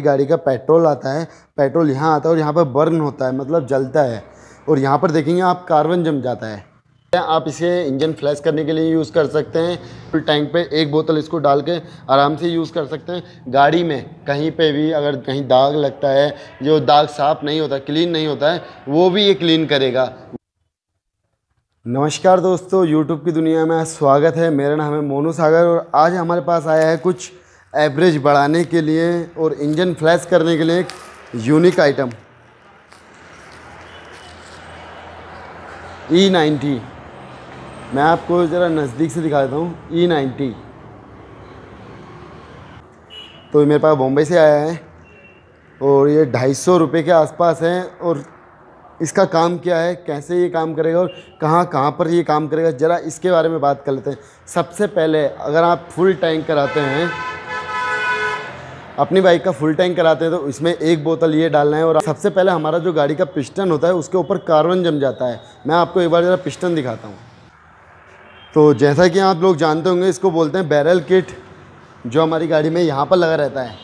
गाड़ी का पेट्रोल आता है, पेट्रोल यहाँ आता है और यहाँ पर बर्न होता है मतलब जलता है। और यहाँ पर देखेंगे आप कार्बन जम जाता है। आप इसे इंजन फ्लैश करने के लिए यूज़ कर सकते हैं? फुल टैंक पे एक बोतल इसको डाल के आराम से यूज़ कर सकते हैं। गाड़ी में कहीं पे भी अगर कहीं दाग लगता है, जो दाग साफ़ नहीं होता, क्लीन नहीं होता है, वो भी ये क्लीन करेगा। नमस्कार दोस्तों, यूट्यूब की दुनिया में स्वागत है। मेरा नाम है मोनू सागर और आज हमारे पास आया है कुछ एवरेज बढ़ाने के लिए और इंजन फ्लैश करने के लिए एक यूनिक आइटम। ई नाइन्टी मैं आपको ज़रा नज़दीक से दिखा देता हूँ ई नाइन्टी तो मेरे पास बॉम्बे से आया है और ये ढाई सौ रुपये के आसपास है और इसका काम क्या है, कैसे ये काम करेगा और कहाँ कहाँ पर ये काम करेगा, ज़रा इसके बारे में बात कर लेते हैं। सबसे पहले अगर आप फुल टैंक कराते हैं अपनी बाइक का फुल टैंक कराते हैं तो इसमें एक बोतल ये डालना है और सबसे पहले हमारा जो गाड़ी का पिस्टन होता है, उसके ऊपर कार्बन जम जाता है। मैं आपको एक बार ज़रा पिस्टन दिखाता हूँ। तो जैसा कि आप लोग जानते होंगे, इसको बोलते हैं बैरल किट जो हमारी गाड़ी में यहाँ पर लगा रहता है।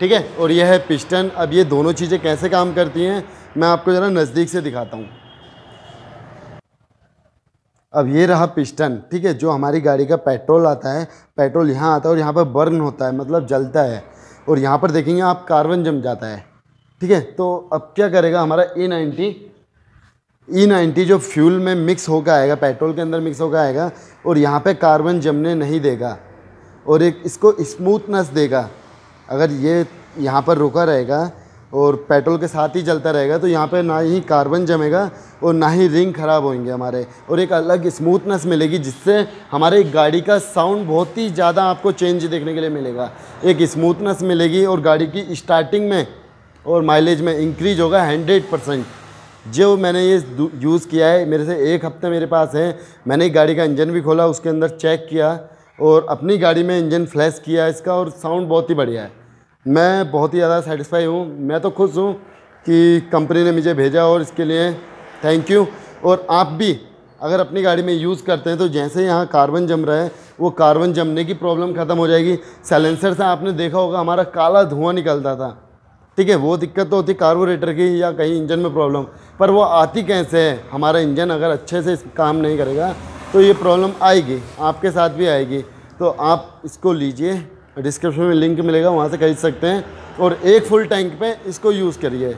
ठीक है? और यह है पिस्टन। अब ये दोनों चीज़ें कैसे काम करती हैं, मैं आपको ज़रा नज़दीक से दिखाता हूँ। अब ये रहा पिस्टन। ठीक है? जो हमारी गाड़ी का पेट्रोल आता है, पेट्रोल यहाँ आता है और यहाँ पर बर्न होता है मतलब जलता है। और यहाँ पर देखेंगे आप कार्बन जम जाता है। ठीक है? तो अब क्या करेगा हमारा ए नाइन्टी ई नाइन्टी जो फ्यूल में मिक्स होकर आएगा, पेट्रोल के अंदर मिक्स होकर आएगा और यहाँ पे कार्बन जमने नहीं देगा और एक इसको स्मूथनेस देगा। अगर ये यहाँ पर रुका रहेगा और पेट्रोल के साथ ही चलता रहेगा तो यहाँ पे ना ही कार्बन जमेगा और ना ही रिंग ख़राब होंगे हमारे। और एक अलग स्मूथनेस मिलेगी, जिससे हमारे गाड़ी का साउंड बहुत ही ज़्यादा आपको चेंज देखने के लिए मिलेगा। एक स्मूथनेस मिलेगी और गाड़ी की स्टार्टिंग में और माइलेज में इंक्रीज होगा हंड्रेड परसेंट जो मैंने ये यूज़ किया है, मेरे से एक हफ़्ते मेरे पास है, मैंने गाड़ी का इंजन भी खोला, उसके अंदर चेक किया और अपनी गाड़ी में इंजन फ्लैश किया इसका और साउंड बहुत ही बढ़िया है। मैं बहुत ही ज़्यादा सेटिस्फाई हूँ। मैं तो खुश हूँ कि कंपनी ने मुझे भेजा और इसके लिए थैंक यू और आप भी अगर अपनी गाड़ी में यूज़ करते हैं तो जैसे यहाँ कार्बन जम रहा है, वो कार्बन जमने की प्रॉब्लम ख़त्म हो जाएगी। सैलेंसर से आपने देखा होगा, हमारा काला धुआँ निकलता था। ठीक है, वो दिक्कत तो होती कार्बोरेटर की या कहीं इंजन में प्रॉब्लम पर वो आती कैसे है? हमारा इंजन अगर अच्छे से काम नहीं करेगा तो ये प्रॉब्लम आएगी, आपके साथ भी आएगी। तो आप इसको लीजिए। डिस्क्रिप्शन में लिंक मिलेगा, वहाँ से खरीद सकते हैं। और एक फुल टैंक पे इसको यूज़ करिए।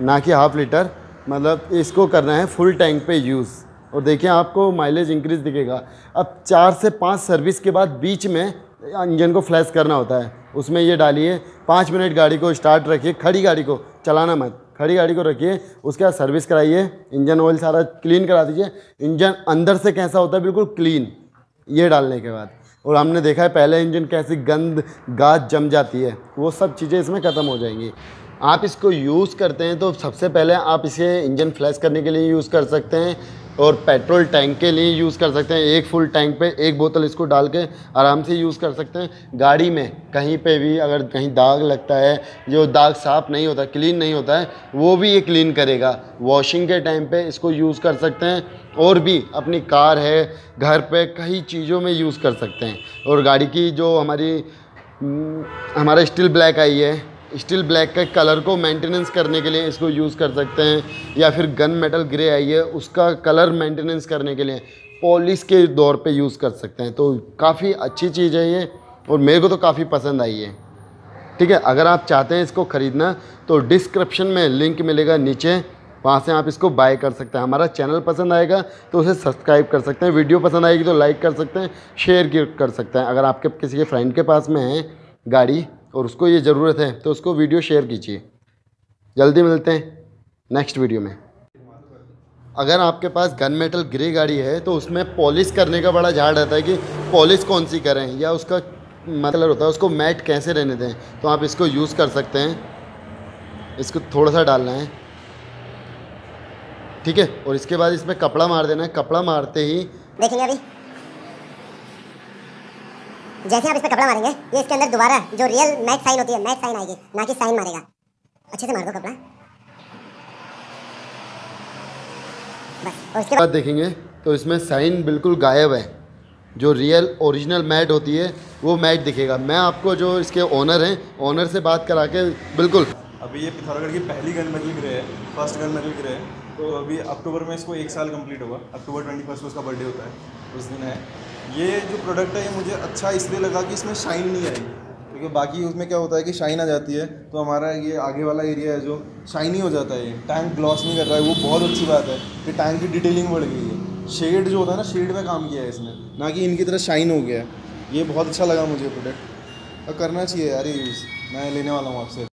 ना कि हाफ़ लीटर मतलब इसको करना है फुल टैंक पे यूज़ और देखिए, आपको माइलेज इंक्रीज़ दिखेगा। अब चार से पाँच सर्विस के बाद बीच में इंजन को फ्लैश करना होता है। उसमें ये डालिए, पाँच मिनट गाड़ी को स्टार्ट रखिए, खड़ी गाड़ी को, चलाना मत। खड़ी गाड़ी को रखिए, उसके बाद सर्विस कराइए इंजन ऑयल सारा क्लीन करा दीजिए। इंजन अंदर से कैसा होता है, बिल्कुल क्लीन ये डालने के बाद। और हमने देखा है पहले इंजन कैसी गंद गाज जम जाती है। वो सब चीज़ें इसमें ख़त्म हो जाएँगी। आप इसको यूज़ करते हैं तो सबसे पहले आप इसे इंजन फ्लैश करने के लिए यूज़ कर सकते हैं। और पेट्रोल टैंक के लिए यूज़ कर सकते हैं। एक फुल टैंक पे एक बोतल इसको डाल के आराम से यूज़ कर सकते हैं। गाड़ी में कहीं पे भी अगर कहीं दाग लगता है, जो दाग साफ़ नहीं होता, क्लीन नहीं होता है, वो भी ये क्लीन करेगा। वॉशिंग के टाइम पे इसको यूज़ कर सकते हैं और भी अपनी कार है, घर पे कई चीज़ों में यूज़ कर सकते हैं। और गाड़ी की जो हमारी, हमारा स्टील ब्लैक आई है स्टील ब्लैक के कलर को मेंटेनेंस करने के लिए इसको यूज़ कर सकते हैं, या फिर गन मेटल ग्रे आई है, उसका कलर मेंटेनेंस करने के लिए पॉलिश के दौर पे यूज़ कर सकते हैं। तो काफ़ी अच्छी चीज़ है ये, और मेरे को तो काफ़ी पसंद आई है। ठीक है, अगर आप चाहते हैं इसको ख़रीदना तो डिस्क्रिप्शन में लिंक मिलेगा नीचे, वहाँ से आप इसको बाय कर सकते हैं। हमारा चैनल पसंद आएगा तो उसे सब्सक्राइब कर सकते हैं। वीडियो पसंद आएगी तो लाइक कर सकते हैं, शेयर कर सकते हैं। अगर आपके किसी के फ्रेंड के पास में है गाड़ी और उसको ये ज़रूरत है तो उसको वीडियो शेयर कीजिए। जल्दी मिलते हैं नेक्स्ट वीडियो में। अगर आपके पास गन मेटल ग्रे गाड़ी है तो उसमें पॉलिश करने का बड़ा झाड़ रहता है कि पॉलिश कौन सी करें, या उसका मतलब होता है, उसको मैट कैसे रहने दें तो आप इसको यूज़ कर सकते हैं। इसको थोड़ा सा डालना है। ठीक है? और इसके बाद इसमें कपड़ा मार देना है। कपड़ा मारते ही देखेंगे अभी। जैसे आप इस पर कपड़ा मारेंगे ये इसके अंदर दोबारा जो रियल मैच साइन होती है मैच साइन आएगी ना कि साइन मारेगा। अच्छे से मार दो कपड़ा। बस और इसके बाद देखेंगे तो इसमें साइन बिल्कुल गायब है। जो रियल ओरिजिनल मैट होती है वो मैट दिखेगा। मैं आपको जो इसके ओनर हैं ओनर से बात करा के बिल्कुल अभी ये पिथौरागढ़ की पहली गन मेडल ग्रे है फ़र्स्ट गन मेडल ग्रे है। तो अभी अक्टूबर में इसको एक साल कंप्लीट होगा। अक्टूबर ट्वेंटी फ़र्स्ट को उसका बर्थडे होता है। उस दिन है। ये जो प्रोडक्ट है, ये मुझे अच्छा इसलिए लगा कि इसमें शाइन नहीं आई। क्योंकि बाकी उसमें क्या होता है कि शाइन आ जाती है तो हमारा ये आगे वाला एरिया है जो शाइनी हो जाता है। ये टैंक ग्लॉस नहीं कर रहा है, वो बहुत अच्छी बात है कि टैंक की डिटेलिंग बढ़ गई है। शेड जो होता है ना शेड में काम किया है इसने, ना कि इनकी तरह शाइन हो गया। है ये बहुत अच्छा लगा मुझे प्रोडक्ट और करना चाहिए यार यूज़ मैं लेने वाला हूँ आपसे।